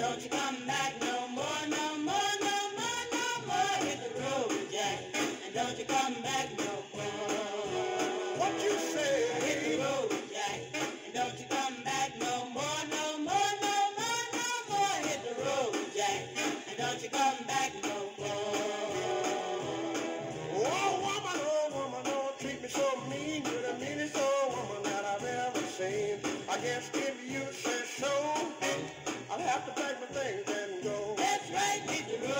Don't you come back no more, no more, no more, no more. Hit the road, Jack, and don't you come back no more.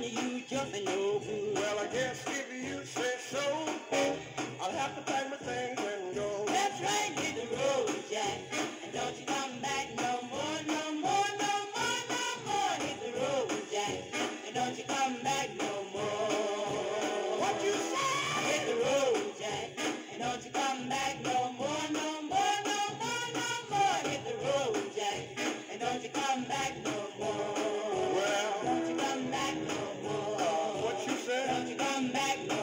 find you just ain't no good. Well, I guess if you say so, I'll have to pack my things and go. That's right, hit the road, Jack, and don't you come back no more, no more, no more, no more. Hit the road, Jack, and don't you come back. come back.